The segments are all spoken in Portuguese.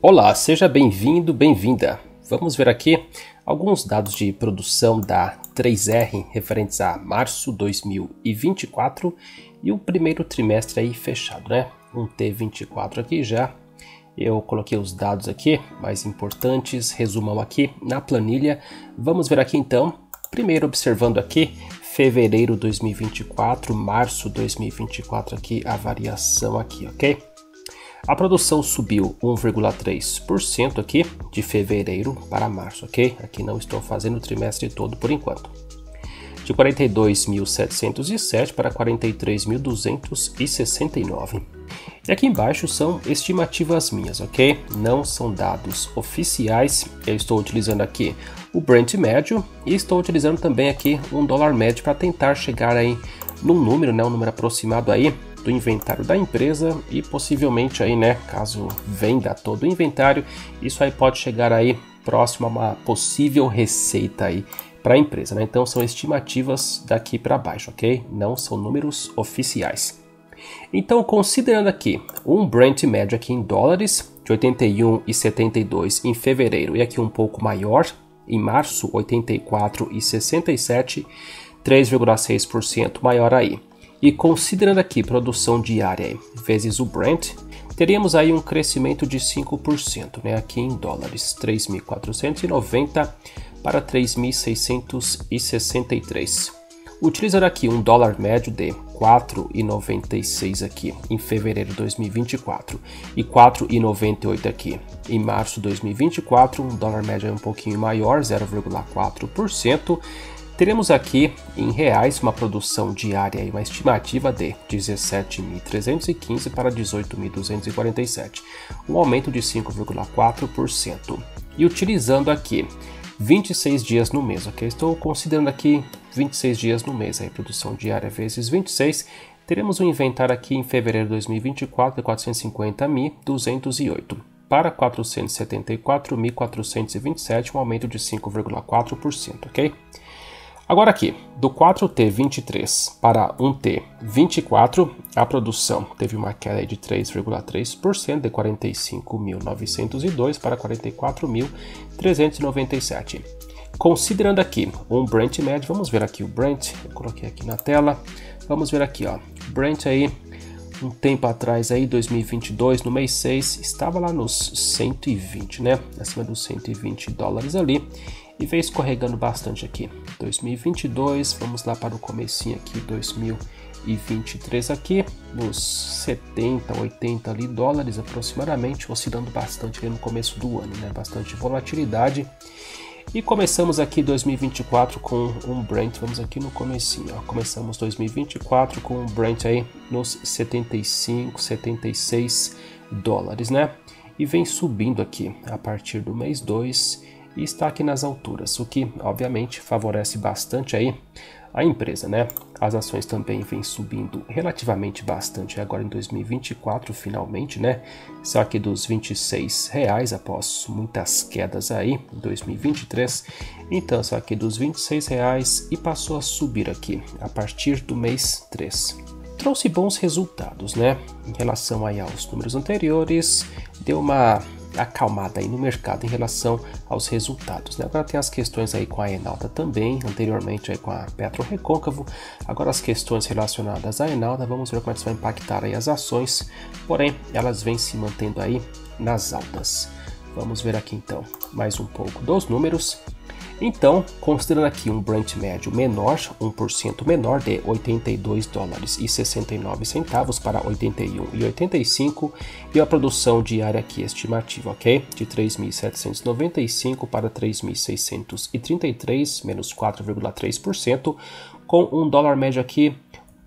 Olá, seja bem-vindo, bem-vinda. Vamos ver aqui alguns dados de produção da 3R referentes a março 2024 e o primeiro trimestre aí fechado, né? Um T24 aqui já. Eu coloquei os dados aqui mais importantes, resumam aqui na planilha. Vamos ver aqui então. Primeiro observando aqui fevereiro 2024, março 2024 aqui a variação aqui, ok? A produção subiu 1,3% aqui de fevereiro para março, ok? Aqui não estou fazendo o trimestre todo por enquanto. De 42.707 para 43.269. E aqui embaixo são estimativas minhas, ok? Não são dados oficiais. Eu estou utilizando aqui o Brent médio e estou utilizando também aqui um dólar médio para tentar chegar aí num número, né, um número aproximado aí do inventário da empresa e possivelmente aí, né, caso venda todo o inventário, isso aí pode chegar aí próximo a uma possível receita aí para a empresa, né? Então são estimativas daqui para baixo, ok? Não são números oficiais. Então, considerando aqui um Brent médio aqui em dólares de 81,72 em fevereiro e aqui um pouco maior em março 84,67, 3,6% maior aí. E considerando aqui produção diária vezes o Brent, teríamos aí um crescimento de 5%, né, aqui em dólares, 3.490 para 3.663. Utilizando aqui um dólar médio de 4,96 aqui em fevereiro de 2024 e 4,98 aqui em março de 2024, um dólar médio é um pouquinho maior, 0,4%, Teremos aqui em reais uma produção diária e uma estimativa de 17.315 para 18.247, um aumento de 5,4%. E utilizando aqui 26 dias no mês, ok? Estou considerando aqui 26 dias no mês, aí produção diária vezes 26, teremos um inventário aqui em fevereiro de 2024 de 450.208 para 474.427, um aumento de 5,4%, ok? Agora aqui, do 4T23 para 1T24, a produção teve uma queda de 3,3%, de 45.902 para 44.397. Considerando aqui um Brent médio, vamos ver aqui o Brent, eu coloquei aqui na tela, vamos ver aqui, ó, Brent aí, um tempo atrás aí, 2022, no mês 6, estava lá nos 120, né, acima dos 120 dólares ali, e vem escorregando bastante aqui. 2022, vamos lá para o comecinho aqui, 2023 aqui, nos 70, 80 ali dólares aproximadamente, oscilando bastante ali no começo do ano, né? Bastante volatilidade. E começamos aqui 2024 com um Brent, vamos aqui no comecinho, ó. começamos 2024 com um Brent aí nos 75, 76 dólares, né? E vem subindo aqui a partir do mês 2 e está aqui nas alturas, o que obviamente favorece bastante aí a empresa, né? As ações também vêm subindo relativamente bastante agora em 2024, finalmente, né? Só que dos 26 reais após muitas quedas aí em 2023, então só que dos 26 reais e passou a subir aqui a partir do mês 3 trouxe bons resultados, né? Em relação aí aos números anteriores, deu uma acalmada aí no mercado em relação aos resultados. Né? Agora tem as questões aí com a Enalta também, anteriormente aí com a Petro Recôncavo. Agora as questões relacionadas à Enalta, vamos ver como é isso vai impactar aí as ações, porém elas vêm se mantendo aí nas altas. Vamos ver aqui então mais um pouco dos números. Então, considerando aqui um Brent médio menor, 1% menor de 82 dólares e 69 centavos para 81 e 85 a produção diária aqui estimativa, ok? De 3.795 para 3.633, menos 4,3%, com um dólar médio aqui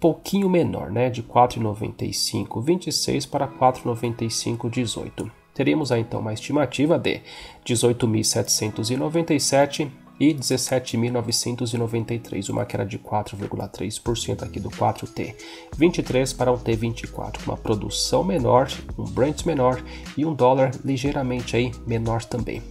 pouquinho menor, né? De 4,95,26 para 4,95,18. Teríamos aí então uma estimativa de 18.797 e 17.993, uma queda de 4,3% aqui do 4T. 23 para o T24, uma produção menor, um Brent menor e um dólar ligeiramente aí menor também.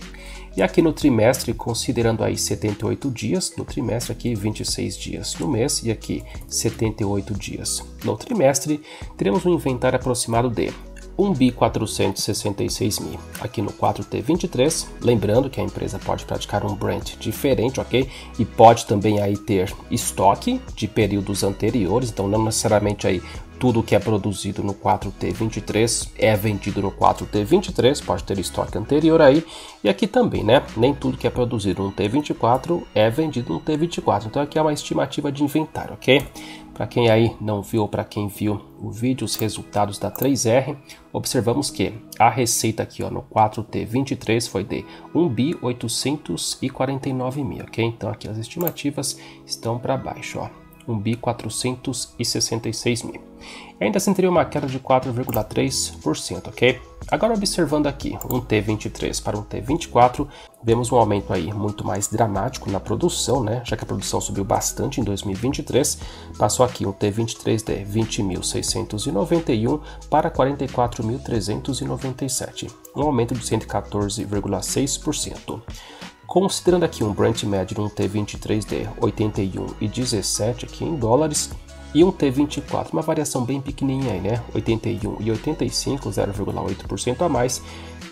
E aqui no trimestre, considerando aí 78 dias, no trimestre aqui 26 dias no mês e aqui 78 dias no trimestre, teremos um inventário aproximado de 1 bi 466 mil. Aqui no 4T23, lembrando que a empresa pode praticar um Brent diferente, ok? E pode também aí ter estoque de períodos anteriores, então não necessariamente aí tudo que é produzido no 4T23 é vendido no 4T23, pode ter estoque anterior aí, e aqui também, né? Nem tudo que é produzido no T24 é vendido no T24, então aqui é uma estimativa de inventário, ok? Para quem aí não viu ou para quem viu o vídeo, os resultados da 3R, observamos que a receita aqui ó, no 4T23 foi de 1 bi 849 mil, ok? Então aqui as estimativas estão para baixo, ó. 1 bi 466 mil. E ainda assim teria uma queda de 4,3%, ok? Agora observando aqui um T23 para um T24, vemos um aumento aí muito mais dramático na produção, né? Já que a produção subiu bastante em 2023, passou aqui um T23 de 20.691 para 44.397, um aumento de 114,6%. Considerando aqui um Brent médio um T23 de 81,17 aqui em dólares, e um T24, uma variação bem pequenininha aí, né? 81 e 85, 0,8% a mais.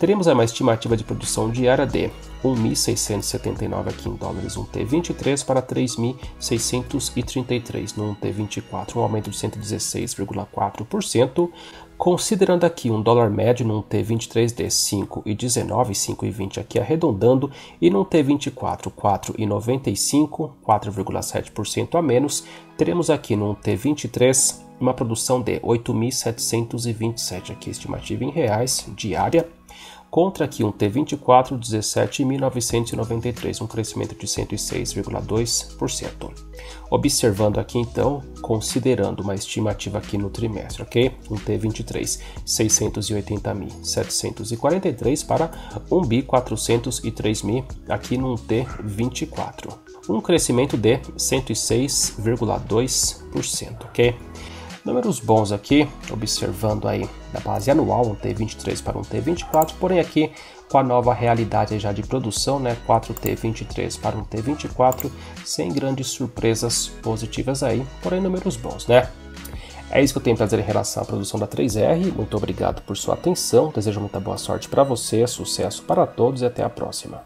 Teremos uma estimativa de produção diária de 1.679 aqui em dólares, um T23 para 3.633 no T24, um aumento de 116,4%. Considerando aqui um dólar médio num T23 de 5,19, 5,20 aqui arredondando, e num T24 4,95, 4,7% a menos, teremos aqui num T23 uma produção de 8.727 aqui estimativa em reais diária contra aqui um T24 17.993, um crescimento de 106,2%. Observando aqui então, considerando uma estimativa aqui no trimestre, ok? Um T23 680.743 para 1 bi 403 mil aqui num T24, um crescimento de 106,2%, ok? Números bons aqui, observando aí da base anual, um T23 para um T24, porém aqui com a nova realidade já de produção, né, 4T23 para um T24, sem grandes surpresas positivas aí, porém números bons, né? É isso que eu tenho para dizer em relação à produção da 3R. Muito obrigado por sua atenção. Desejo muita boa sorte para você, sucesso para todos e até a próxima.